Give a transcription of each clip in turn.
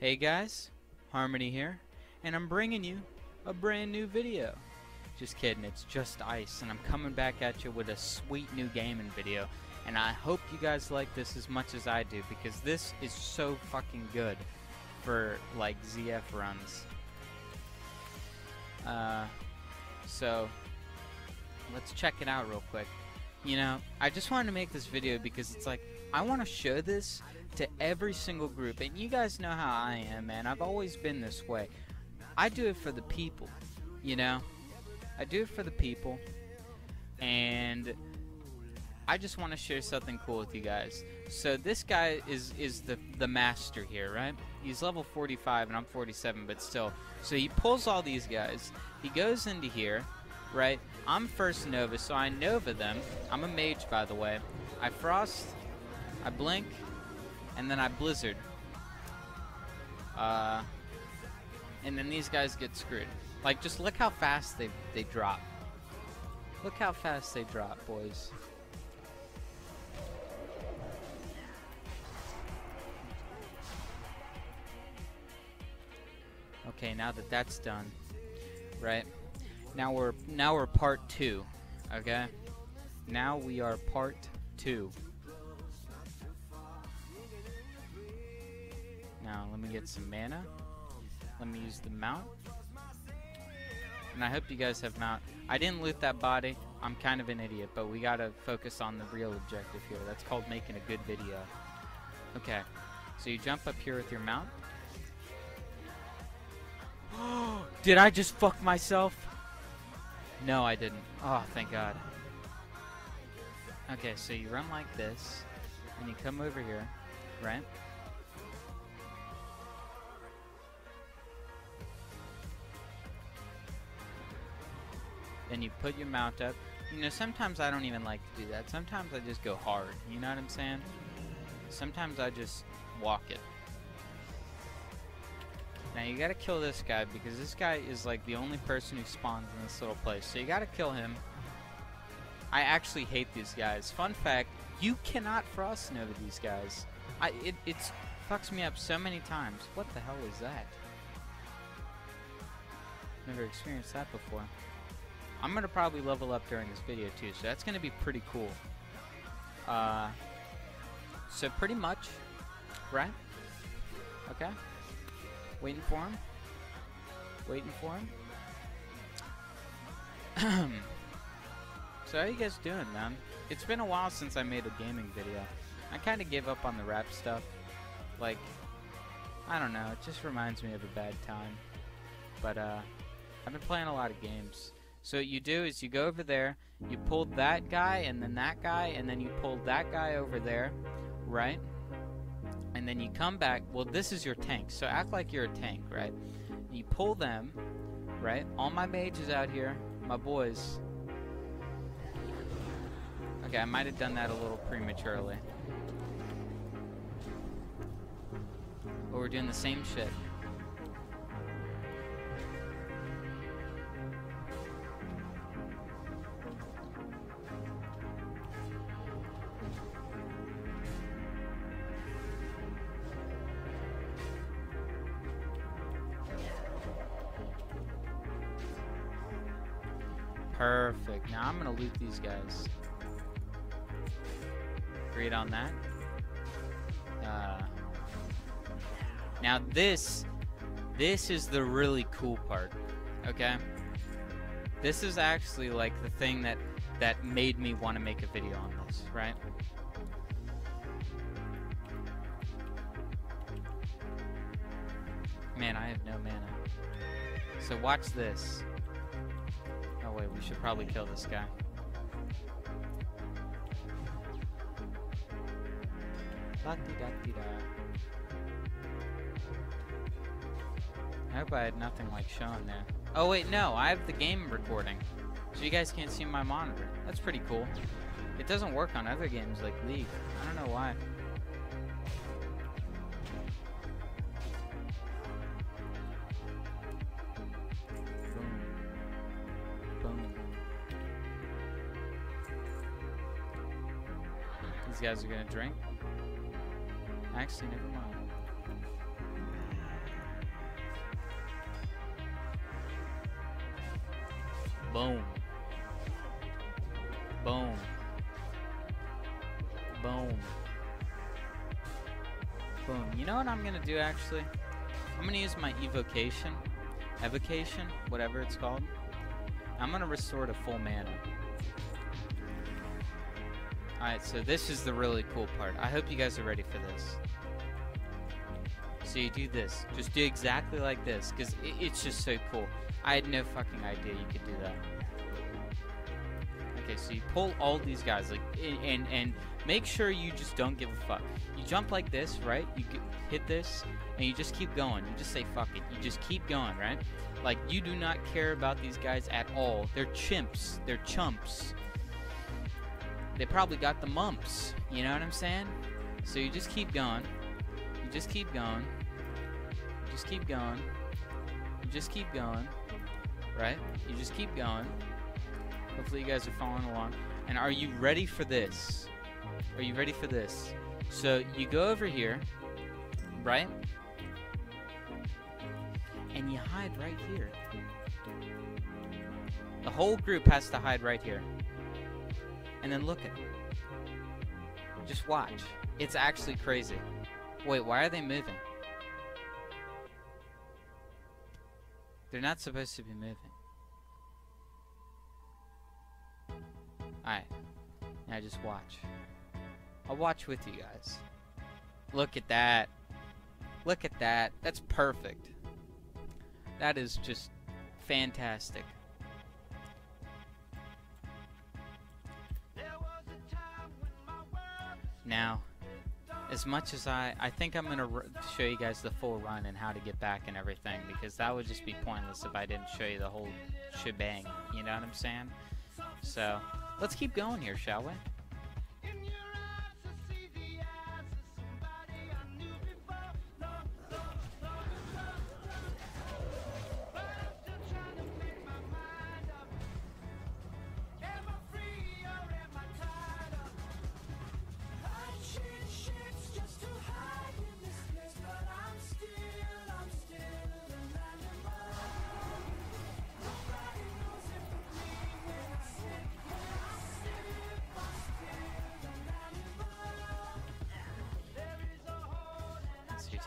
Hey guys, Harmony here, and I'm bringing you a brand new video. Just kidding, it's just ice, and I'm coming back at you with a sweet new gaming video. And I hope you guys like this as much as I do, because this is so fucking good for, like, ZF runs. Uh, so, let's check it out real quick. You know, I just wanted to make this video because it's like, I want to show this to every single group. And you guys know how I am, man. I've always been this way. I do it for the people, you know? I do it for the people. And I just want to share something cool with you guys. So this guy is is the the master here, right? He's level 45 and I'm 47, but still. So he pulls all these guys. He goes into here, right? I'm first Nova, so I Nova them. I'm a mage, by the way. I Frost, I Blink, and then I Blizzard. Uh, and then these guys get screwed. Like, just look how fast they, they drop. Look how fast they drop, boys. Okay, now that that's done, right? Now we're now we're part two, okay? Now we are part two. Let me get some mana. Let me use the mount. And I hope you guys have mount. I didn't loot that body. I'm kind of an idiot, but we gotta focus on the real objective here. That's called making a good video. Okay, so you jump up here with your mount. Did I just fuck myself? No, I didn't. Oh, thank God. Okay, so you run like this, and you come over here, right? Then you put your mount up. You know, sometimes I don't even like to do that. Sometimes I just go hard. You know what I'm saying? Sometimes I just walk it. Now you gotta kill this guy because this guy is like the only person who spawns in this little place. So you gotta kill him. I actually hate these guys. Fun fact, you cannot frost nova these guys. I it it's fucks me up so many times. What the hell is that? Never experienced that before. I'm gonna probably level up during this video too, so that's gonna be pretty cool. Uh, so pretty much, right? Okay. Waiting for him. Waiting for him. so how you guys doing, man? It's been a while since I made a gaming video. I kind of gave up on the rap stuff. Like, I don't know, it just reminds me of a bad time. But, uh, I've been playing a lot of games. So what you do is you go over there, you pull that guy, and then that guy, and then you pull that guy over there, right? And then you come back. Well, this is your tank, so act like you're a tank, right? You pull them, right? All my mages out here, my boys. Okay, I might have done that a little prematurely. But we're doing the same shit. Loot these guys. Agreed on that. Uh, now this, this is the really cool part. Okay. This is actually like the thing that that made me want to make a video on this, right? Man, I have no mana. So watch this. Oh wait, we should probably kill this guy. I hope I had nothing like showing there. Oh wait, no, I have the game recording. So you guys can't see my monitor. That's pretty cool. It doesn't work on other games like League. I don't know why. These guys are gonna drink. Actually, never mind. Boom. Boom. Boom. Boom. You know what I'm gonna do actually? I'm gonna use my evocation. Evocation, whatever it's called. I'm gonna restore to full mana. Alright, so this is the really cool part. I hope you guys are ready for this. So you do this. Just do exactly like this, because it, it's just so cool. I had no fucking idea you could do that. Okay, so you pull all these guys, like, and and make sure you just don't give a fuck. You jump like this, right? You hit this, and you just keep going. You just say fuck it. You just keep going, right? Like you do not care about these guys at all. They're chimps. They're chumps. They probably got the mumps. You know what I'm saying? So you just keep going. You just keep going. Just keep going. You just keep going. Right? You just keep going. Hopefully you guys are following along. And are you ready for this? Are you ready for this? So you go over here, right? And you hide right here. The whole group has to hide right here. And then look at it. Just watch. It's actually crazy. Wait, why are they moving? They're not supposed to be moving. Alright. Now just watch. I'll watch with you guys. Look at that. Look at that. That's perfect. That is just fantastic. Now, as much as I, I think I'm going to show you guys the full run and how to get back and everything, because that would just be pointless if I didn't show you the whole shebang, you know what I'm saying? So, let's keep going here, shall we?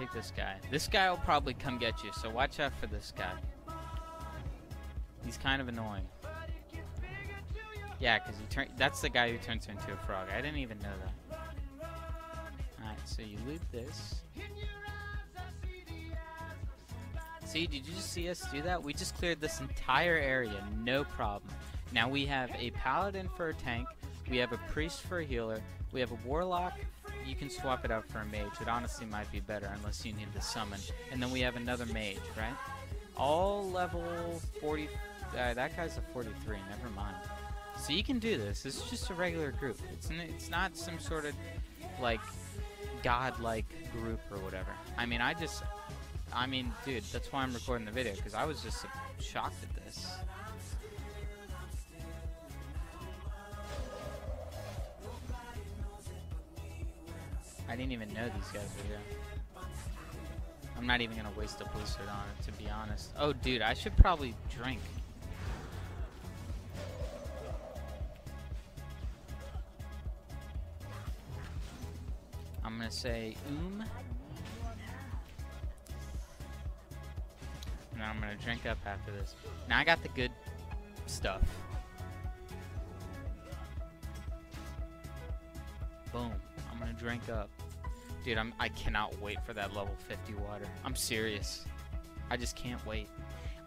Take this guy. This guy will probably come get you, so watch out for this guy. He's kind of annoying. Yeah, because he turn that's the guy who turns into a frog. I didn't even know that. Alright, so you loot this. See, did you just see us do that? We just cleared this entire area, no problem. Now we have a paladin for a tank, we have a priest for a healer, we have a warlock, you can swap it out for a mage. It honestly might be better unless you need the summon. And then we have another mage, right? All level 40. Uh, that guy's a 43. Never mind. So you can do this. Is just a regular group. It's n it's not some sort of like godlike group or whatever. I mean, I just. I mean, dude, that's why I'm recording the video because I was just shocked at this. I didn't even know these guys were here. I'm not even gonna waste a blizzard on it, to be honest. Oh, dude, I should probably drink. I'm gonna say oom. And I'm gonna drink up after this. Now I got the good stuff. Boom. I'm gonna drink up. Dude, I'm I cannot wait for that level 50 water. I'm serious. I just can't wait.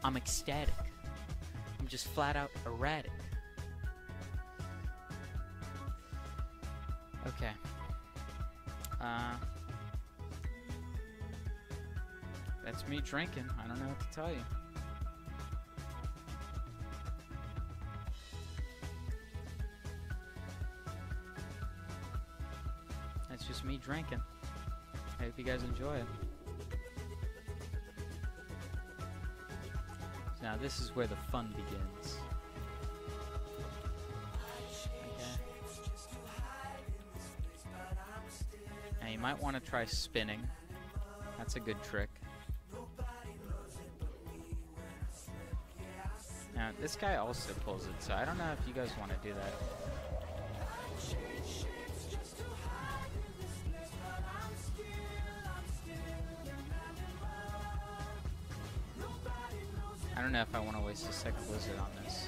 I'm ecstatic. I'm just flat out erratic. Okay. Uh That's me drinking. I don't know what to tell you. That's just me drinking. I hope you guys enjoy it. Now this is where the fun begins. Okay. Now you might want to try spinning. That's a good trick. Now, this guy also pulls it, so I don't know if you guys want to do that. Don't know if I want to waste a second blizzard on this.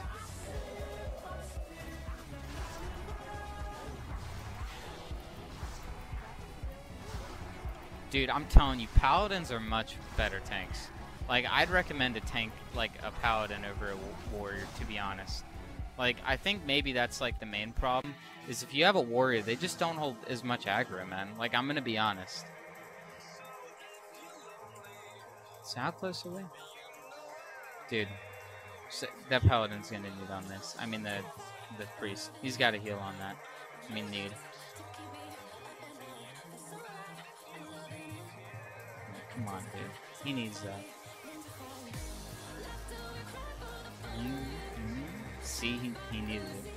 Dude, I'm telling you, paladins are much better tanks. Like, I'd recommend a tank like a paladin over a warrior, to be honest. Like, I think maybe that's like the main problem, is if you have a warrior, they just don't hold as much aggro, man. Like, I'm gonna be honest. So how close are we? Dude, that paladin's gonna need on this. I mean, the the priest. He's got to heal on that. I mean, need. Come on, dude. He needs that. You, you see, he, he needed it.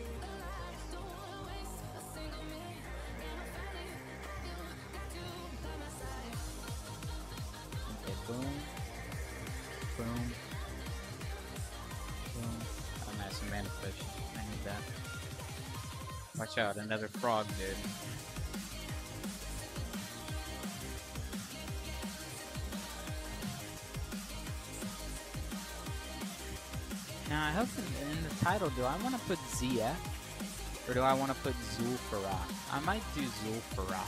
Okay. Boom. Boom. Need that. Watch out, another frog, dude. Now, I hope in, in the title, do I want to put ZF? Or do I want to put Zul'Farrak? I might do Zul'Farrak.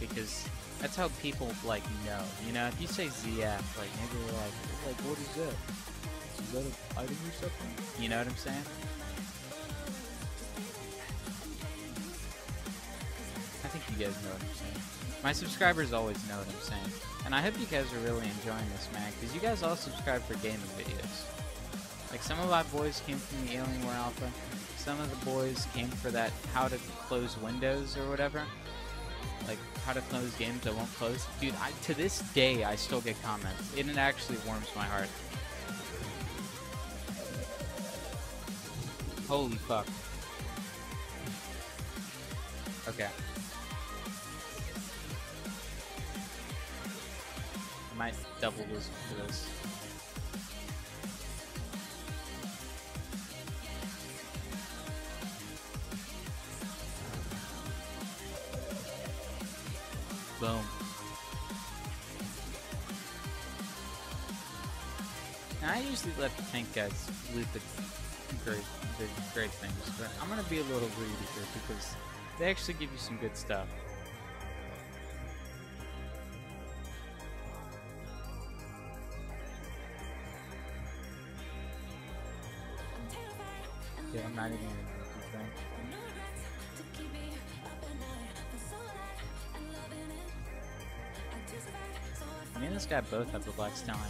Because that's how people, like, know. You know, if you say ZF, like, maybe they're like, like, what is that? Is that an item or something? You know what I'm saying? Guys know what I'm saying. My subscribers always know what I'm saying. And I hope you guys are really enjoying this, man, because you guys all subscribe for gaming videos. Like some of my boys came from the Alienware Alpha. Some of the boys came for that how to close windows or whatever. Like how to close games that won't close. Dude, I, to this day I still get comments. It actually warms my heart. Holy fuck. Okay. Might double this for this. Boom. Now, I usually let the tank guys loot the great, the great things, but I'm gonna be a little greedy here because they actually give you some good stuff. I'm not even gonna do. Me and this guy both have the Black Stallion.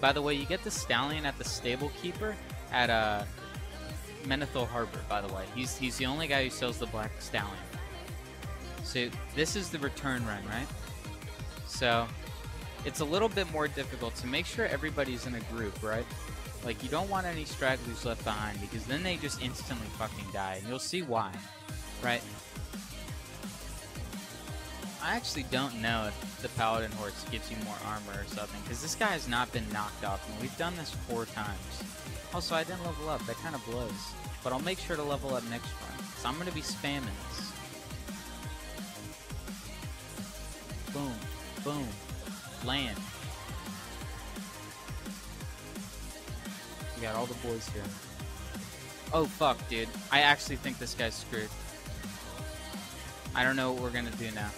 By the way, you get the Stallion at the Stable Keeper at uh, Menethil Harbor, by the way. He's, he's the only guy who sells the Black Stallion. So this is the return run, right? So it's a little bit more difficult to make sure everybody's in a group, right? Like you don't want any stragglers left behind because then they just instantly fucking die, and you'll see why, right? I actually don't know if the Paladin Horse gives you more armor or something, because this guy has not been knocked off, and we've done this four times. Also, I didn't level up, that kind of blows. But I'll make sure to level up next run, so I'm going to be spamming this. Boom, boom, land. Got all the boys here. Oh fuck, dude. I actually think this guy's screwed. I don't know what we're gonna do now.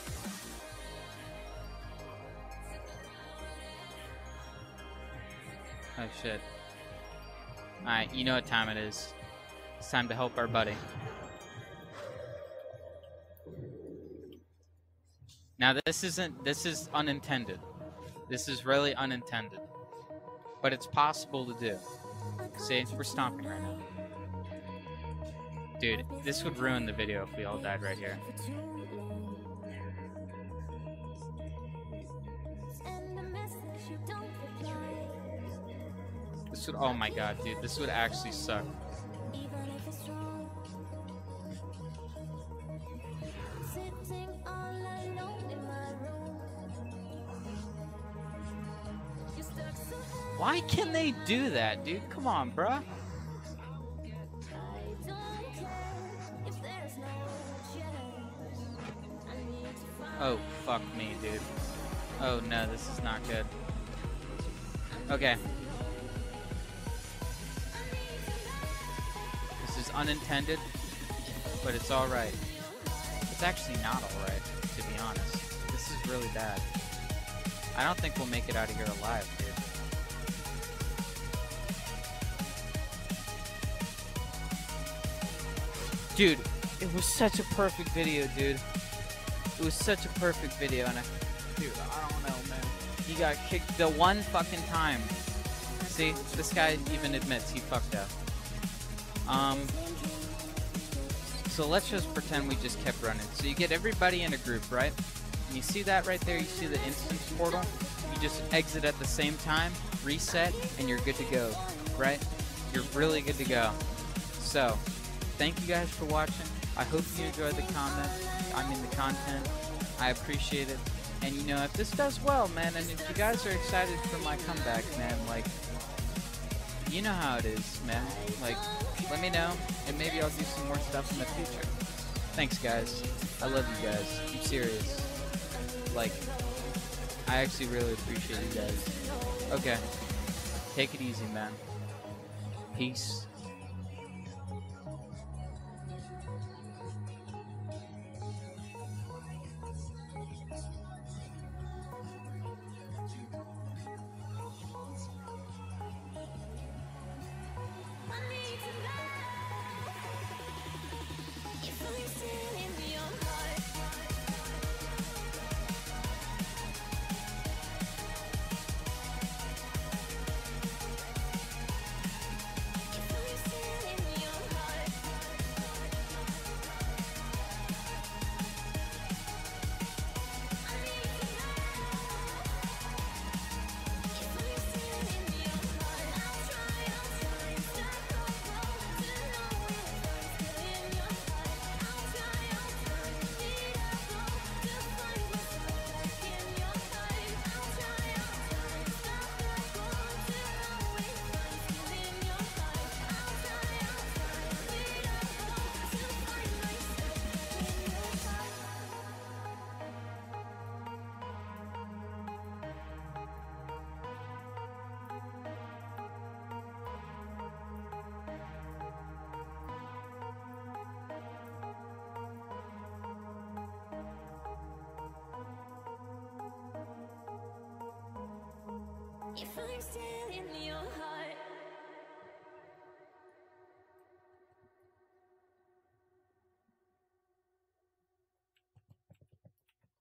Oh shit. Alright, you know what time it is. It's time to help our buddy. Now this isn't this is unintended. This is really unintended. But it's possible to do. See, we're stomping right now. Dude, this would ruin the video if we all died right here. This would, oh my god, dude, this would actually suck. they do that, dude? Come on, bruh. Oh, fuck me, dude. Oh, no, this is not good. Okay. This is unintended, but it's alright. It's actually not alright, to be honest. This is really bad. I don't think we'll make it out of here alive. Dude. It was such a perfect video, dude. It was such a perfect video, and I, dude, I don't know, man. He got kicked the one fucking time. See, this guy even admits he fucked up. Um, so let's just pretend we just kept running. So you get everybody in a group, right? And you see that right there? You see the instance portal? You just exit at the same time, reset, and you're good to go, right? You're really good to go. So, thank you guys for watching. I hope you enjoyed the comment. I mean the content. I appreciate it. And you know, if this does well, man, and if you guys are excited for my comeback, man, like, you know how it is, man. Like, let me know, and maybe I'll do some more stuff in the future. Thanks, guys. I love you guys. I'm serious. Like, I actually really appreciate you guys. Okay. Take it easy, man. Peace. If I'm still in your heart